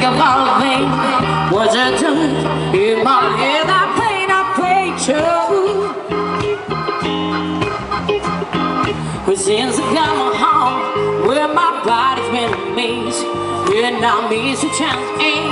think about me was it tune in my head. I played, I played true. But since I come home, where my body's been amazed, and I miss a chance,